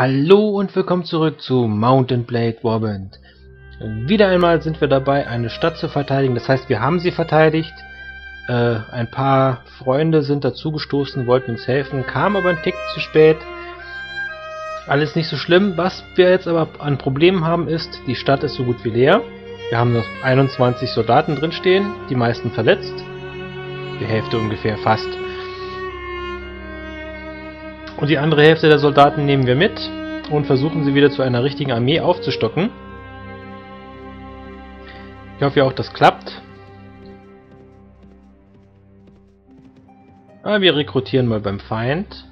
Hallo und willkommen zurück zu Mountain Blade Warband. Wieder einmal sind wir dabei, eine Stadt zu verteidigen. Das heißt, wir haben sie verteidigt. Äh, ein paar Freunde sind dazugestoßen, wollten uns helfen, kamen aber einen Tick zu spät. Alles nicht so schlimm. Was wir jetzt aber an Problemen haben ist, die Stadt ist so gut wie leer. Wir haben noch 21 Soldaten drinstehen, die meisten verletzt. Die Hälfte ungefähr fast. Und die andere Hälfte der Soldaten nehmen wir mit und versuchen sie wieder zu einer richtigen Armee aufzustocken. Ich hoffe ja auch, das klappt. Aber wir rekrutieren mal beim Feind.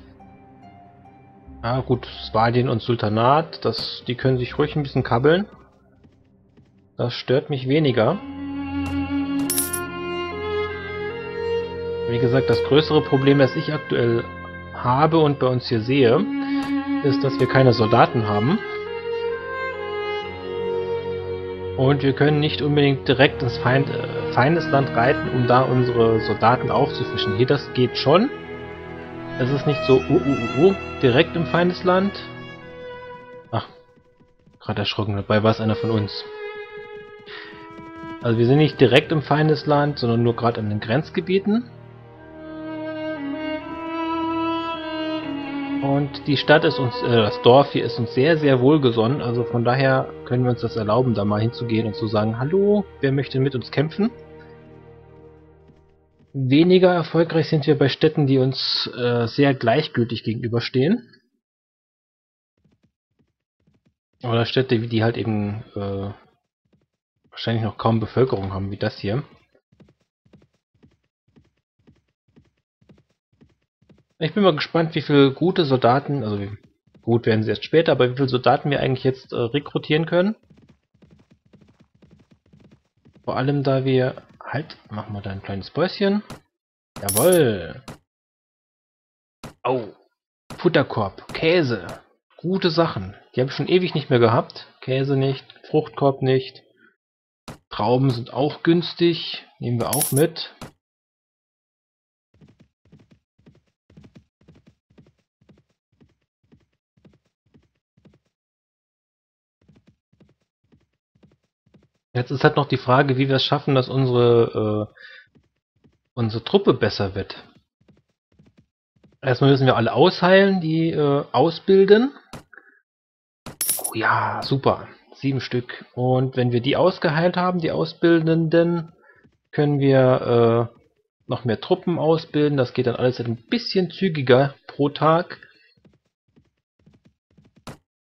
Ah gut, Svalien und Sultanat, das, die können sich ruhig ein bisschen kabbeln. Das stört mich weniger. Wie gesagt, das größere Problem, das ich aktuell habe und bei uns hier sehe, ist, dass wir keine Soldaten haben. Und wir können nicht unbedingt direkt ins Feind, äh, Feindesland reiten, um da unsere Soldaten aufzufischen. Hier, das geht schon. Es ist nicht so uh, uh, uh, uh direkt im Feindesland. Ach, gerade erschrocken, dabei war es einer von uns. Also wir sind nicht direkt im Feindesland, sondern nur gerade an den Grenzgebieten. Und die Stadt ist uns, äh, das Dorf hier ist uns sehr, sehr wohlgesonnen. Also von daher können wir uns das erlauben, da mal hinzugehen und zu sagen, hallo, wer möchte mit uns kämpfen? Weniger erfolgreich sind wir bei Städten, die uns äh, sehr gleichgültig gegenüberstehen. Oder Städte, die halt eben äh, wahrscheinlich noch kaum Bevölkerung haben, wie das hier. Ich bin mal gespannt, wie viele gute Soldaten, also gut werden sie erst später, aber wie viele Soldaten wir eigentlich jetzt äh, rekrutieren können. Vor allem, da wir... Halt, machen wir da ein kleines Päuschen. Jawoll. Au. Futterkorb, Käse. Gute Sachen. Die habe ich schon ewig nicht mehr gehabt. Käse nicht, Fruchtkorb nicht. Trauben sind auch günstig. Nehmen wir auch mit. Jetzt ist halt noch die Frage, wie wir es schaffen, dass unsere, äh, unsere Truppe besser wird. Erstmal müssen wir alle ausheilen, die äh, ausbilden. Oh ja, super. Sieben Stück. Und wenn wir die ausgeheilt haben, die Ausbildenden, können wir äh, noch mehr Truppen ausbilden. Das geht dann alles ein bisschen zügiger pro Tag.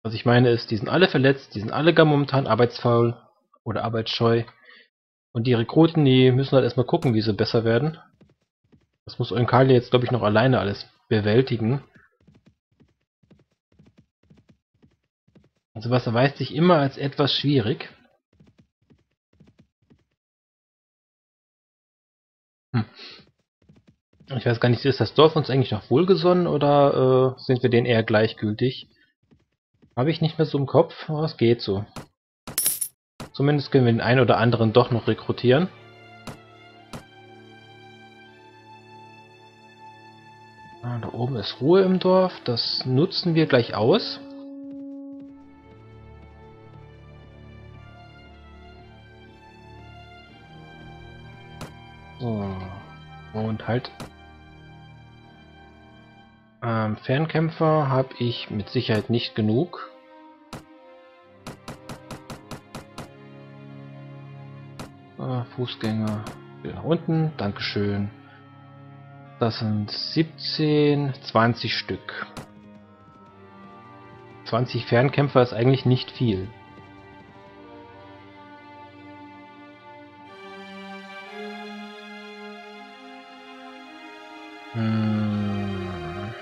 Was ich meine ist, die sind alle verletzt, die sind alle gar momentan arbeitsfaul oder arbeitsscheu. Und die Rekruten, die müssen halt erstmal gucken, wie sie besser werden. Das muss Eunkali jetzt, glaube ich, noch alleine alles bewältigen. Also was erweist sich immer als etwas schwierig. Hm. Ich weiß gar nicht, ist das Dorf uns eigentlich noch wohlgesonnen oder äh, sind wir denen eher gleichgültig? Habe ich nicht mehr so im Kopf, aber es geht so. Zumindest können wir den einen oder anderen doch noch rekrutieren. Ah, da oben ist Ruhe im Dorf. Das nutzen wir gleich aus. So. Und halt. Ähm, Fernkämpfer habe ich mit Sicherheit nicht genug. Fußgänger nach unten. Dankeschön. Das sind 17, 20 Stück. 20 Fernkämpfer ist eigentlich nicht viel. Hm.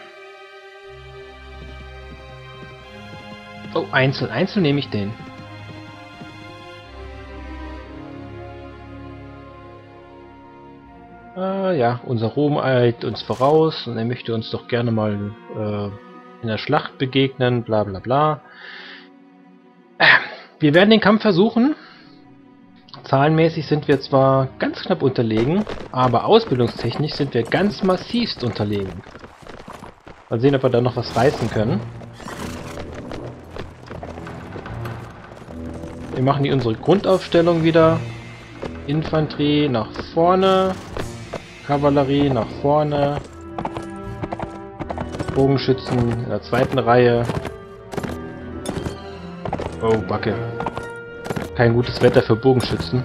Oh, einzeln. Einzeln nehme ich den. Ja, unser Ruhm eilt uns voraus und er möchte uns doch gerne mal äh, in der Schlacht begegnen, bla bla bla. Wir werden den Kampf versuchen. Zahlenmäßig sind wir zwar ganz knapp unterlegen, aber ausbildungstechnisch sind wir ganz massivst unterlegen. Mal sehen, ob wir da noch was reißen können. Wir machen hier unsere Grundaufstellung wieder. Infanterie nach vorne. Kavallerie nach vorne. Bogenschützen in der zweiten Reihe. Oh, Backe. Kein gutes Wetter für Bogenschützen.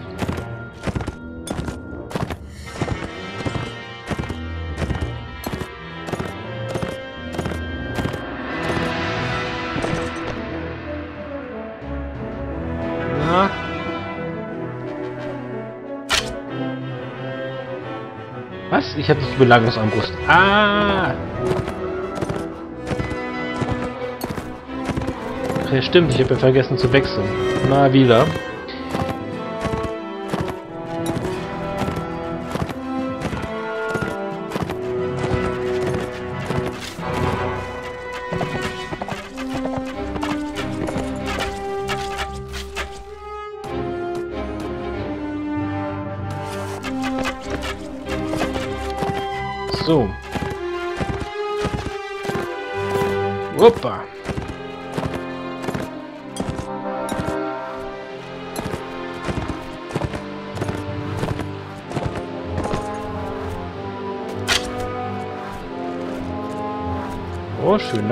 Was? Ich habe die Belagungsarmbrust. Ah! Ach ja, stimmt, ich habe ja vergessen zu wechseln. Mal wieder.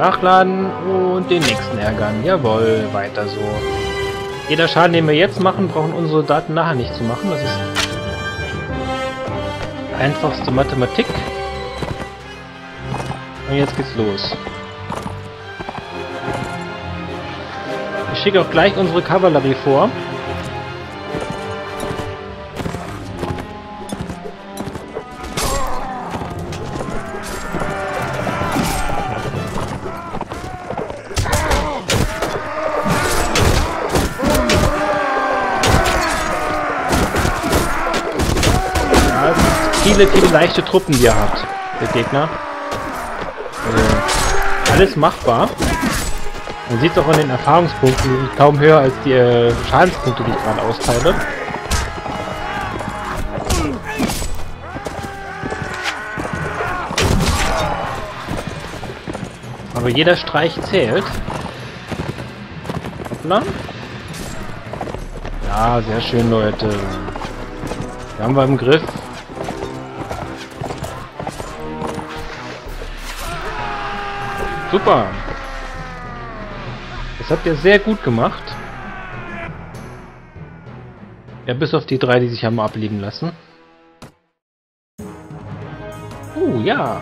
Nachladen und den nächsten ärgern. Jawohl, weiter so. Jeder Schaden, den wir jetzt machen, brauchen unsere Soldaten nachher nicht zu machen. Das ist einfachste Mathematik. Und jetzt geht's los. Ich schicke auch gleich unsere Kavallerie vor. Viele, viele leichte Truppen, die er hat, der Gegner. Also, alles machbar. Man sieht es auch an den Erfahrungspunkten, die sind kaum höher als die äh, Schadenspunkte, die ich gerade austeile. Aber jeder Streich zählt. Hoppla. Ja, sehr schön, Leute. Wir haben wir im Griff. Super. Das habt ihr sehr gut gemacht. Ja, bis auf die drei, die sich haben abliegen lassen. Uh, ja.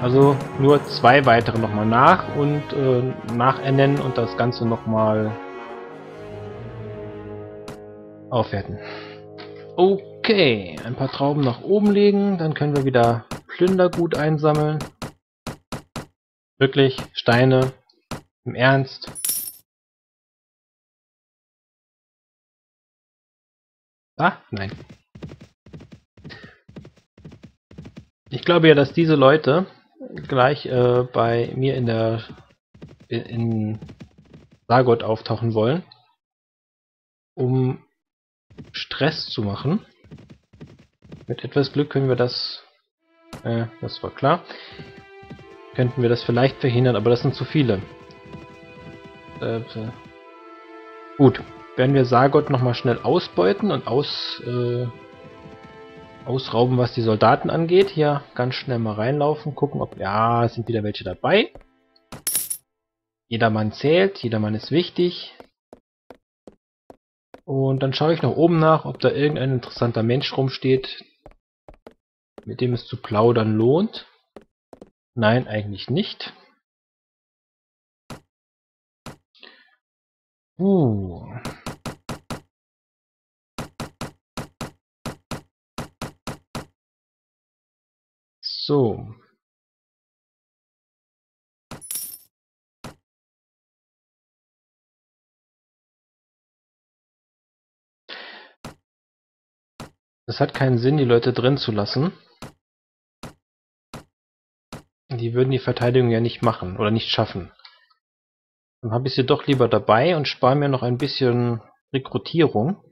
Also nur zwei weitere nochmal nach und äh, nachernennen und das Ganze nochmal aufwerten. Okay, ein paar Trauben nach oben legen, dann können wir wieder Plündergut einsammeln. Wirklich, Steine, im Ernst. Ah, nein. Ich glaube ja, dass diese Leute gleich äh, bei mir in der in, Sargot auftauchen wollen, um Stress zu machen. Mit etwas Glück können wir das, äh, das war klar, könnten wir das vielleicht verhindern, aber das sind zu viele. Äh, gut, werden wir Sargot nochmal schnell ausbeuten und aus, äh, ausrauben, was die Soldaten angeht. Hier ganz schnell mal reinlaufen, gucken, ob... Ja, sind wieder welche dabei. Jeder Mann zählt, jeder Mann ist wichtig. Und dann schaue ich nach oben nach, ob da irgendein interessanter Mensch rumsteht, mit dem es zu plaudern lohnt. Nein, eigentlich nicht. Uh. So. Es hat keinen Sinn, die Leute drin zu lassen. Die würden die Verteidigung ja nicht machen oder nicht schaffen. Dann habe ich sie doch lieber dabei und spare mir noch ein bisschen Rekrutierung.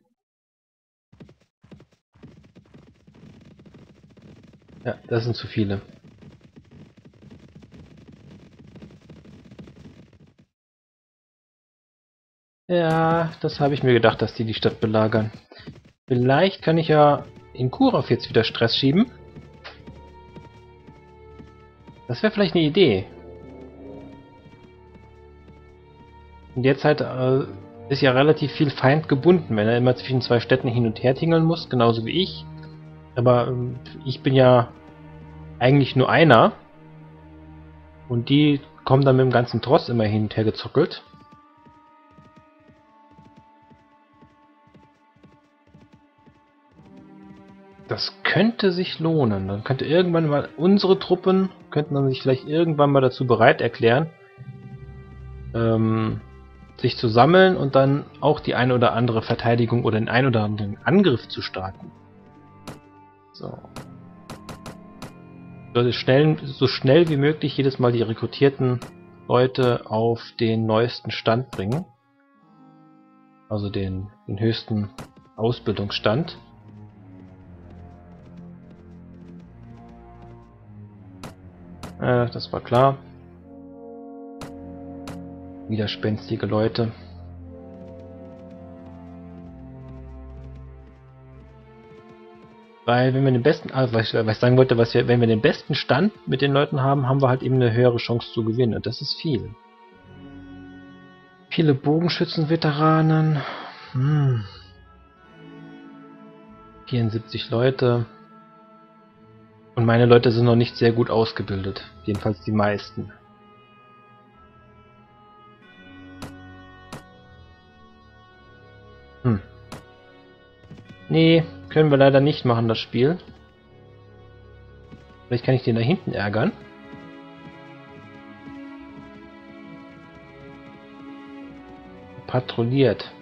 Ja, das sind zu viele. Ja, das habe ich mir gedacht, dass die die Stadt belagern. Vielleicht kann ich ja in Kurov jetzt wieder Stress schieben. Das wäre vielleicht eine Idee. Und jetzt halt äh, ist ja relativ viel Feind gebunden, wenn er immer zwischen zwei Städten hin und her tingeln muss, genauso wie ich. Aber ähm, ich bin ja eigentlich nur einer. Und die kommen dann mit dem ganzen Tross immer hin und her gezockelt. Das könnte sich lohnen. Dann könnte irgendwann mal unsere Truppen, könnten dann sich vielleicht irgendwann mal dazu bereit erklären, ähm, sich zu sammeln und dann auch die eine oder andere Verteidigung oder den ein oder anderen Angriff zu starten. So. Sollte schnell, so schnell wie möglich jedes Mal die rekrutierten Leute auf den neuesten Stand bringen. Also den, den höchsten Ausbildungsstand. Äh, das war klar widerspenstige Leute. Weil wenn wir den besten, also was, ich sagen wollte, was wir, wenn wir den besten Stand mit den Leuten haben, haben wir halt eben eine höhere Chance zu gewinnen und das ist viel. Viele Bogenschützen-Veteranen. Hm. 74 Leute. Und meine Leute sind noch nicht sehr gut ausgebildet. Jedenfalls die meisten. Hm. Nee, können wir leider nicht machen, das Spiel. Vielleicht kann ich den da hinten ärgern. Patrouilliert.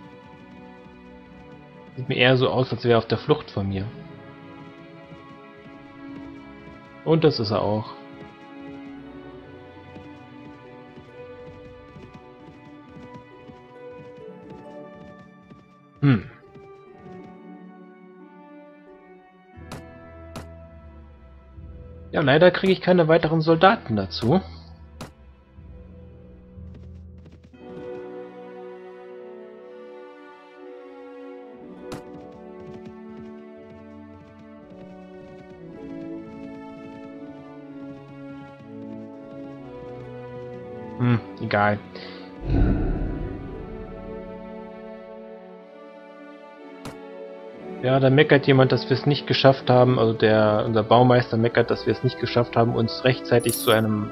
Sieht mir eher so aus, als wäre er auf der Flucht von mir. Und das ist er auch. Hm. Ja, leider kriege ich keine weiteren Soldaten dazu. Egal. Ja, da meckert jemand, dass wir es nicht geschafft haben, also der, unser Baumeister meckert, dass wir es nicht geschafft haben, uns rechtzeitig zu einem,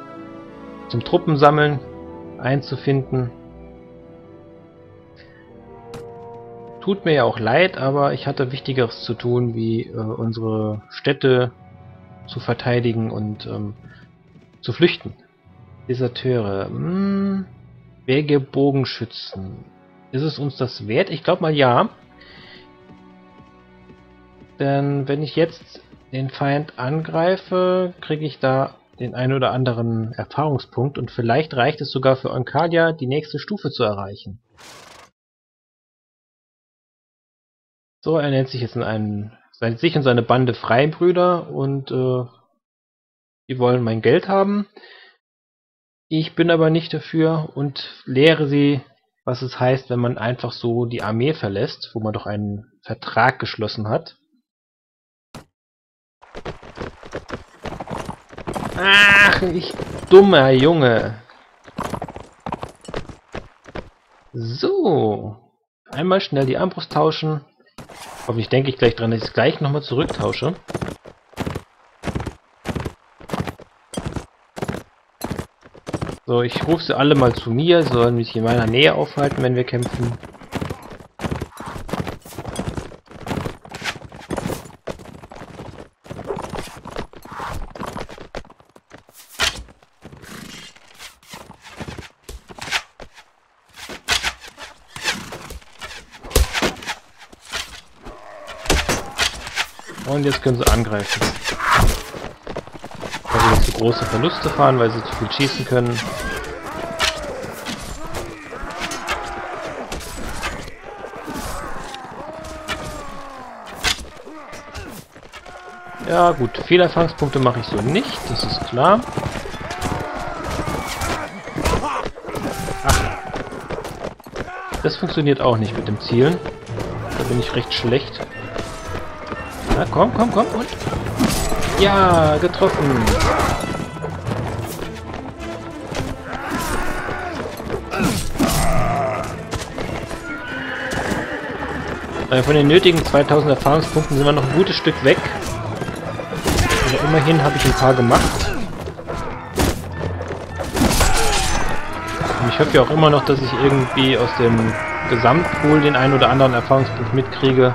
zum Truppensammeln einzufinden. Tut mir ja auch leid, aber ich hatte Wichtigeres zu tun, wie äh, unsere Städte zu verteidigen und ähm, zu flüchten. Deserteure. Hm, Bogenschützen. Ist es uns das wert? Ich glaube mal ja. Denn wenn ich jetzt den Feind angreife, kriege ich da den ein oder anderen Erfahrungspunkt und vielleicht reicht es sogar für Onkalia, die nächste Stufe zu erreichen. So, er nennt sich jetzt in einen, sich und seine Bande Freibrüder und äh, die wollen mein Geld haben. Ich bin aber nicht dafür und lehre sie, was es heißt, wenn man einfach so die Armee verlässt, wo man doch einen Vertrag geschlossen hat. Ach, ich dummer Junge. So. Einmal schnell die Armbrust tauschen. Hoffentlich denke ich gleich dran, dass ich es gleich nochmal zurücktausche. So, ich rufe sie alle mal zu mir, sollen mich in meiner Nähe aufhalten, wenn wir kämpfen. Und jetzt können sie angreifen. Große Verluste fahren, weil sie zu viel schießen können. Ja gut, Fehlerfangspunkte mache ich so nicht, das ist klar. Ach. Das funktioniert auch nicht mit dem Zielen. Da bin ich recht schlecht. Na, komm, komm, komm und... Ja, getroffen. Äh, von den nötigen 2000 Erfahrungspunkten sind wir noch ein gutes Stück weg. Also immerhin habe ich ein paar gemacht. Und ich hoffe ja auch immer noch, dass ich irgendwie aus dem Gesamtpool den einen oder anderen Erfahrungspunkt mitkriege.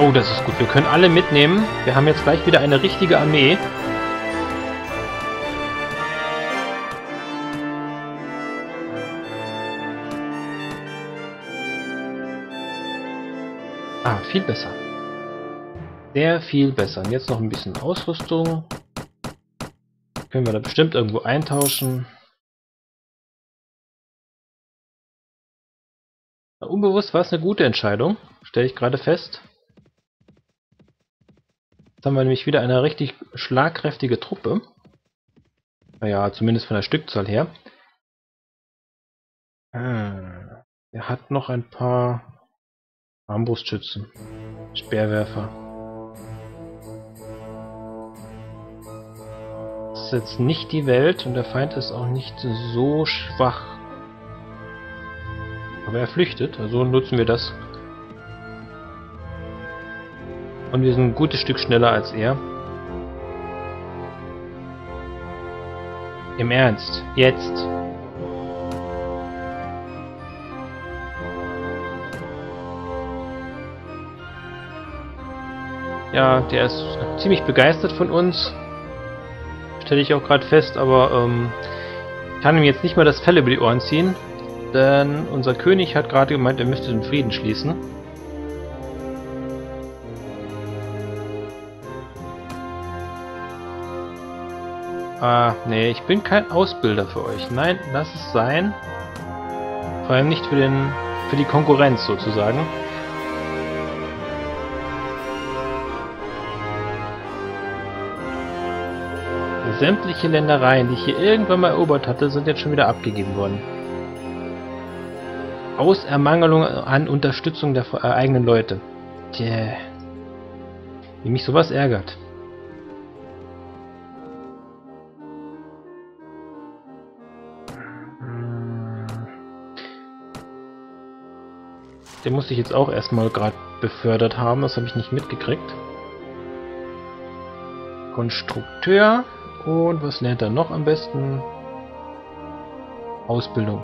Oh, das ist gut. Wir können alle mitnehmen. Wir haben jetzt gleich wieder eine richtige Armee. Ah, viel besser. Sehr viel besser. Und jetzt noch ein bisschen Ausrüstung. Können wir da bestimmt irgendwo eintauschen. Unbewusst war es eine gute Entscheidung, stelle ich gerade fest. Jetzt haben wir nämlich wieder eine richtig schlagkräftige Truppe. Naja, zumindest von der Stückzahl her. Ah, er hat noch ein paar Armbrustschützen. Speerwerfer. Das ist jetzt nicht die Welt und der Feind ist auch nicht so schwach. Aber er flüchtet, also nutzen wir das. Und wir sind ein gutes Stück schneller als er. Im Ernst, jetzt. Ja, der ist ziemlich begeistert von uns. Stelle ich auch gerade fest, aber ähm, ich kann ihm jetzt nicht mal das Fell über die Ohren ziehen. Denn unser König hat gerade gemeint, er müsste den Frieden schließen. Ah, nee, ich bin kein Ausbilder für euch. Nein, lass es sein. Vor allem nicht für den für die Konkurrenz sozusagen. Sämtliche Ländereien, die ich hier irgendwann mal erobert hatte, sind jetzt schon wieder abgegeben worden. Aus Ermangelung an Unterstützung der äh, eigenen Leute. Tja. Wie mich sowas ärgert. Den musste ich jetzt auch erstmal gerade befördert haben, das habe ich nicht mitgekriegt. Konstrukteur. Und was lernt er noch am besten? Ausbildung.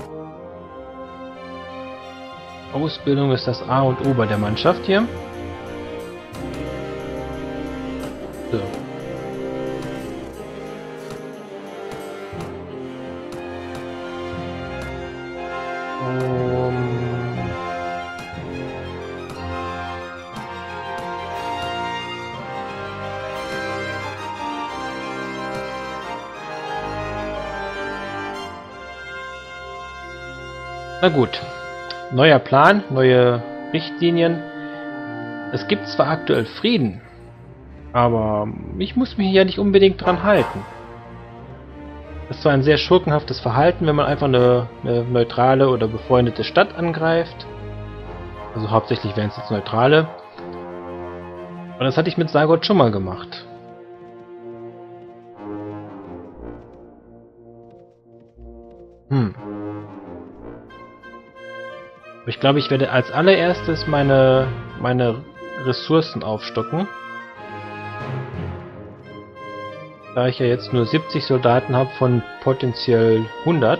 Ausbildung ist das A und O bei der Mannschaft hier. Na gut. Neuer Plan, neue Richtlinien. Es gibt zwar aktuell Frieden, aber ich muss mich ja nicht unbedingt dran halten. Das ist zwar ein sehr schurkenhaftes Verhalten, wenn man einfach eine, eine neutrale oder befreundete Stadt angreift. Also hauptsächlich wären es jetzt neutrale. Und das hatte ich mit Sargot schon mal gemacht. Hm. Ich glaube, ich werde als allererstes meine, meine Ressourcen aufstocken. Da ich ja jetzt nur 70 Soldaten habe von potenziell 100.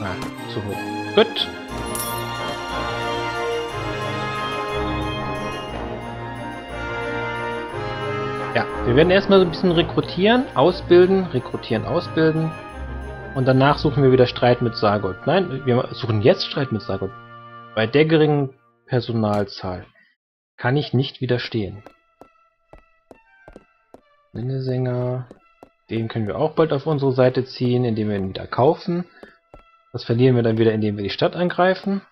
Ah, zu hoch. Gut. Werden erstmal so ein bisschen rekrutieren, ausbilden, rekrutieren, ausbilden. Und danach suchen wir wieder Streit mit Sargot. Nein, wir suchen jetzt Streit mit Sargot. Bei der geringen Personalzahl kann ich nicht widerstehen. Minnesänger. Den können wir auch bald auf unsere Seite ziehen, indem wir ihn wieder kaufen. Das verlieren wir dann wieder, indem wir die Stadt angreifen.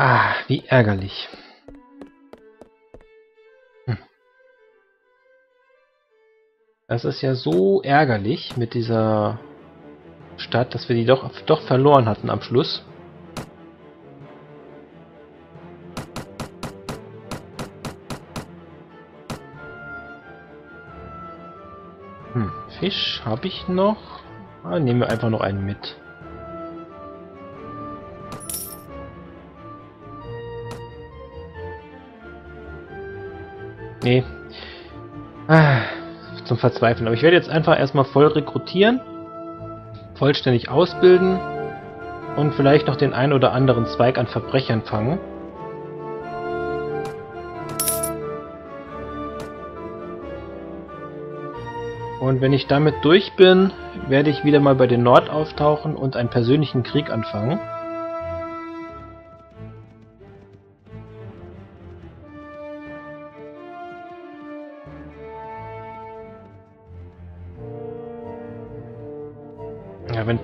Ah, wie ärgerlich. Hm. Das ist ja so ärgerlich mit dieser Stadt, dass wir die doch, doch verloren hatten am Schluss. Hm, Fisch habe ich noch. Ah, nehmen wir einfach noch einen mit. Nee. Ah, zum Verzweifeln. Aber ich werde jetzt einfach erstmal voll rekrutieren vollständig ausbilden und vielleicht noch den ein oder anderen Zweig an Verbrechern fangen. Und wenn ich damit durch bin, werde ich wieder mal bei den Nord auftauchen und einen persönlichen Krieg anfangen.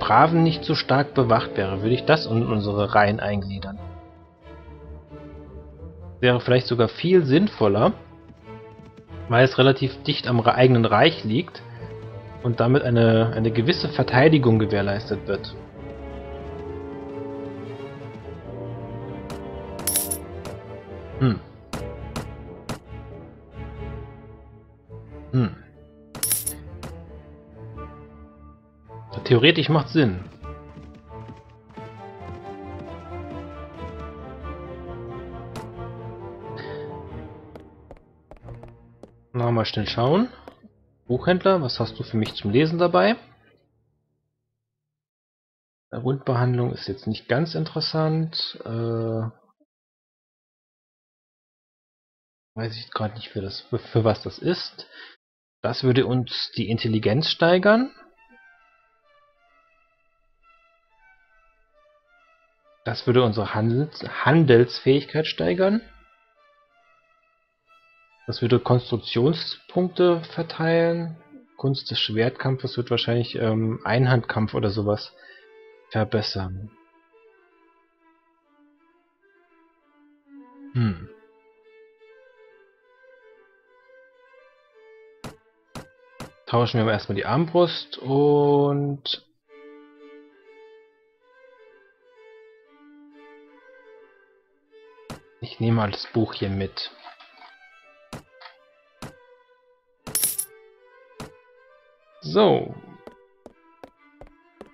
Braven nicht so stark bewacht wäre, würde ich das in unsere Reihen eingliedern. Wäre vielleicht sogar viel sinnvoller, weil es relativ dicht am eigenen Reich liegt und damit eine, eine gewisse Verteidigung gewährleistet wird. Theoretisch macht Sinn. Mal schnell schauen. Buchhändler, was hast du für mich zum Lesen dabei? Rundbehandlung ist jetzt nicht ganz interessant. Äh, weiß ich gerade nicht, für, das, für was das ist. Das würde uns die Intelligenz steigern. Das würde unsere Handels Handelsfähigkeit steigern. Das würde Konstruktionspunkte verteilen. Kunst des Schwertkampfes wird wahrscheinlich ähm, Einhandkampf oder sowas verbessern. Hm. Tauschen wir erstmal die Armbrust und Ich nehme mal das Buch hier mit. So.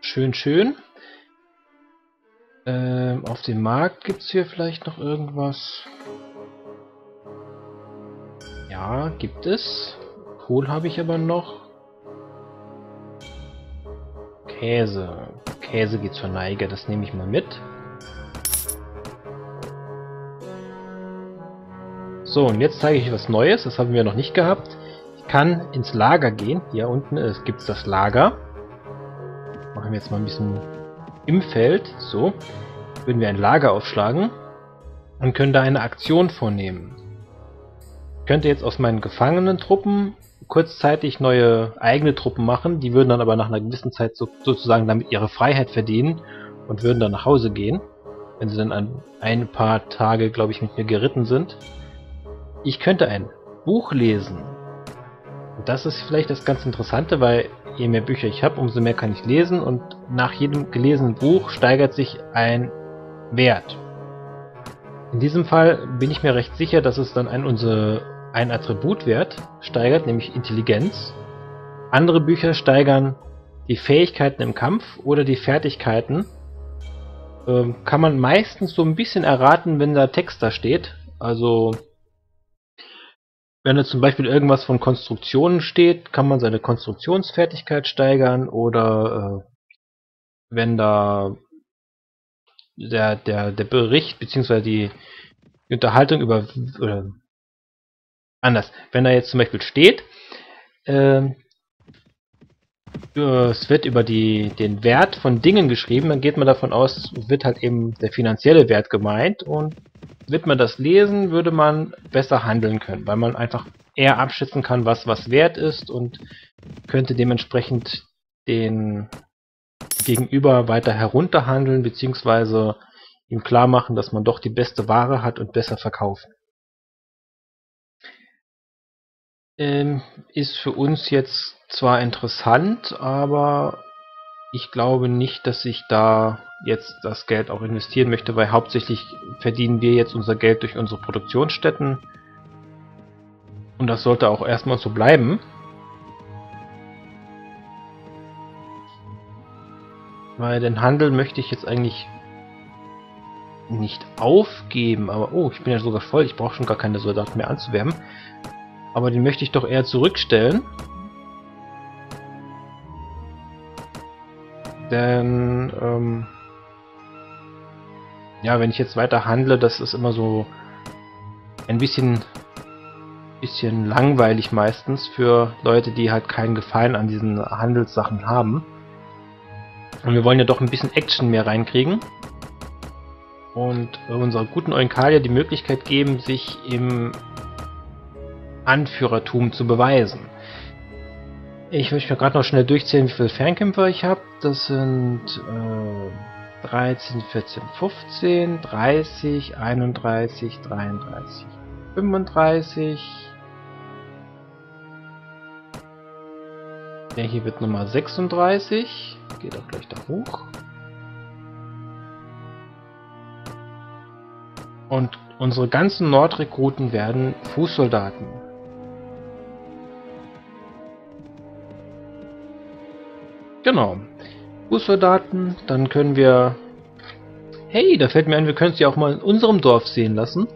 Schön, schön. Ähm, auf dem Markt gibt es hier vielleicht noch irgendwas. Ja, gibt es. Kohl habe ich aber noch. Käse. Käse geht zur Neige, das nehme ich mal mit. So, und jetzt zeige ich euch was Neues, das haben wir noch nicht gehabt. Ich kann ins Lager gehen. Hier unten äh, gibt es das Lager. Machen wir jetzt mal ein bisschen im Feld. So, würden wir ein Lager aufschlagen und können da eine Aktion vornehmen. Ich könnte jetzt aus meinen gefangenen Truppen kurzzeitig neue eigene Truppen machen. Die würden dann aber nach einer gewissen Zeit so, sozusagen damit ihre Freiheit verdienen und würden dann nach Hause gehen. Wenn sie dann ein, ein paar Tage, glaube ich, mit mir geritten sind. Ich könnte ein Buch lesen. Und das ist vielleicht das ganz Interessante, weil je mehr Bücher ich habe, umso mehr kann ich lesen und nach jedem gelesenen Buch steigert sich ein Wert. In diesem Fall bin ich mir recht sicher, dass es dann ein, unser, ein Attributwert steigert, nämlich Intelligenz. Andere Bücher steigern die Fähigkeiten im Kampf oder die Fertigkeiten. Ähm, kann man meistens so ein bisschen erraten, wenn da Text da steht. Also wenn da zum Beispiel irgendwas von Konstruktionen steht, kann man seine Konstruktionsfertigkeit steigern oder äh, wenn da der, der, der Bericht bzw. die Unterhaltung über oder anders, wenn da jetzt zum Beispiel steht, äh, es wird über die, den Wert von Dingen geschrieben, dann geht man davon aus, wird halt eben der finanzielle Wert gemeint und wird man das lesen, würde man besser handeln können, weil man einfach eher abschätzen kann, was was wert ist und könnte dementsprechend den Gegenüber weiter herunterhandeln, beziehungsweise ihm klar machen, dass man doch die beste Ware hat und besser verkaufen. Ähm, ist für uns jetzt zwar interessant, aber ich glaube nicht, dass ich da jetzt das Geld auch investieren möchte, weil hauptsächlich verdienen wir jetzt unser Geld durch unsere Produktionsstätten. Und das sollte auch erstmal so bleiben. Weil den Handel möchte ich jetzt eigentlich nicht aufgeben, aber oh, ich bin ja sogar voll, ich brauche schon gar keine Soldaten mehr anzuwerben. Aber den möchte ich doch eher zurückstellen. Denn, ähm, ja, wenn ich jetzt weiter handle, das ist immer so ein bisschen, bisschen langweilig meistens für Leute, die halt keinen Gefallen an diesen Handelssachen haben. Und wir wollen ja doch ein bisschen Action mehr reinkriegen. Und unserer guten Eunkalier die Möglichkeit geben, sich im Anführertum zu beweisen. Ich möchte mir gerade noch schnell durchzählen, wie viele Fernkämpfer ich habe. Das sind äh, 13, 14, 15, 30, 31, 33, 35. Der hier wird Nummer 36. Geht auch gleich da hoch. Und unsere ganzen Nordrekruten werden Fußsoldaten. Genau. Fußsoldaten, dann können wir... Hey, da fällt mir ein, wir können sie auch mal in unserem Dorf sehen lassen.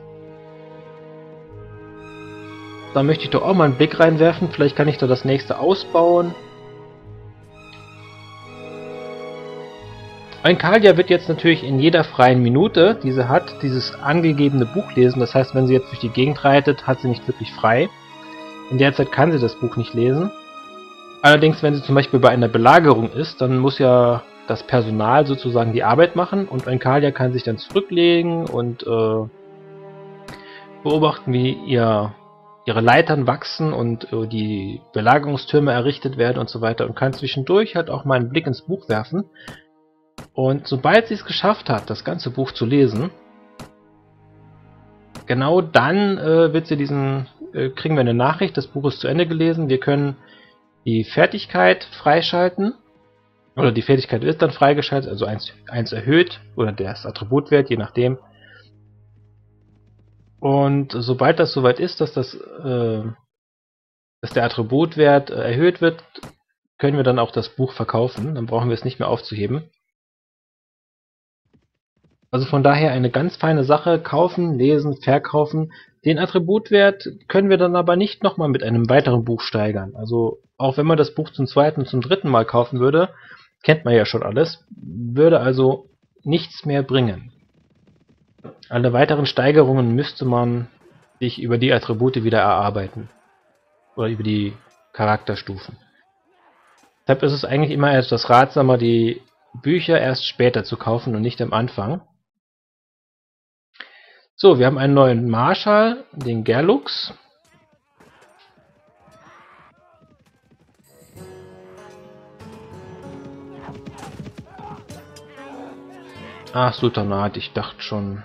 Da möchte ich doch auch mal einen Blick reinwerfen. Vielleicht kann ich da das nächste ausbauen. Ein Kalia wird jetzt natürlich in jeder freien Minute, die sie hat, dieses angegebene Buch lesen. Das heißt, wenn sie jetzt durch die Gegend reitet, hat sie nicht wirklich frei. In der Zeit kann sie das Buch nicht lesen. Allerdings, wenn sie zum Beispiel bei einer Belagerung ist, dann muss ja das Personal sozusagen die Arbeit machen und ein Kalia kann sich dann zurücklegen und äh, beobachten, wie ihr, ihre Leitern wachsen und äh, die Belagerungstürme errichtet werden und so weiter und kann zwischendurch halt auch mal einen Blick ins Buch werfen. Und sobald sie es geschafft hat, das ganze Buch zu lesen, genau dann äh, wird sie diesen, äh, kriegen wir eine Nachricht, das Buch ist zu Ende gelesen, wir können die Fertigkeit freischalten. Oder die Fertigkeit ist dann freigeschaltet, also 1, 1 erhöht oder das Attributwert, je nachdem. Und sobald das soweit ist, dass das äh, dass der Attributwert äh, erhöht wird, können wir dann auch das Buch verkaufen. Dann brauchen wir es nicht mehr aufzuheben. Also von daher eine ganz feine Sache. Kaufen, lesen, verkaufen. Den Attributwert können wir dann aber nicht nochmal mit einem weiteren Buch steigern. Also auch wenn man das Buch zum zweiten und zum dritten Mal kaufen würde, kennt man ja schon alles, würde also nichts mehr bringen. Alle weiteren Steigerungen müsste man sich über die Attribute wieder erarbeiten. Oder über die Charakterstufen. Deshalb ist es eigentlich immer etwas ratsamer, die Bücher erst später zu kaufen und nicht am Anfang. So, wir haben einen neuen Marschall, den Gerlux. Ach, Sultanat, ich dachte schon,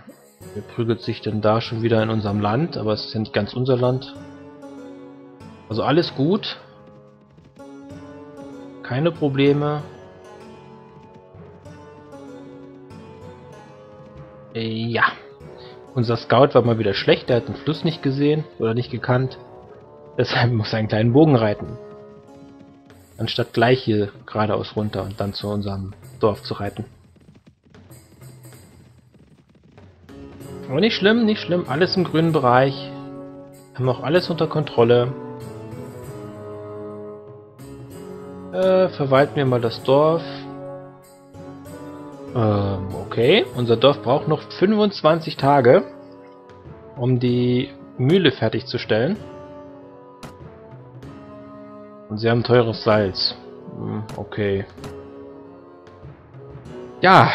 wer prügelt sich denn da schon wieder in unserem Land? Aber es ist ja nicht ganz unser Land. Also alles gut. Keine Probleme. Äh, ja. Unser Scout war mal wieder schlecht, der hat den Fluss nicht gesehen oder nicht gekannt. Deshalb muss er einen kleinen Bogen reiten. Anstatt gleich hier geradeaus runter und dann zu unserem Dorf zu reiten. Aber nicht schlimm, nicht schlimm. Alles im grünen Bereich. Haben auch alles unter Kontrolle. Äh, verwalten wir mal das Dorf. Ähm, okay. Unser Dorf braucht noch 25 Tage, um die Mühle fertigzustellen. Und sie haben teures Salz. Hm, okay. Ja,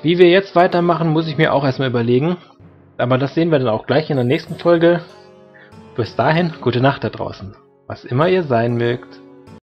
wie wir jetzt weitermachen, muss ich mir auch erstmal überlegen. Aber das sehen wir dann auch gleich in der nächsten Folge. Bis dahin, gute Nacht da draußen. Was immer ihr sein mögt.